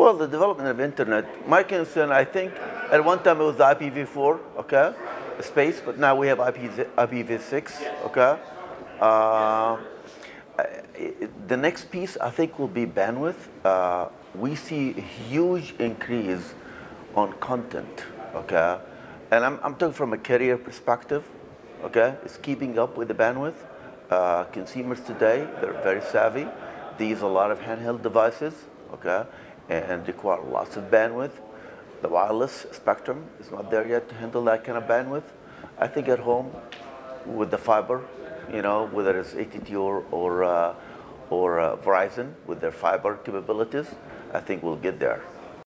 Well, the development of internet, my concern, I think, at one time it was the IPv4, okay, space, but now we have IP, IPv6, okay. Uh, the next piece, I think, will be bandwidth. Uh, we see a huge increase on content, okay? And I'm, I'm talking from a carrier perspective, okay? It's keeping up with the bandwidth. Uh, consumers today, they're very savvy. They use a lot of handheld devices, okay? And require lots of bandwidth. The wireless spectrum is not there yet to handle that kind of bandwidth. I think at home, with the fiber, you know, whether it's AT&T or, or, uh, or uh, Verizon with their fiber capabilities, I think we'll get there.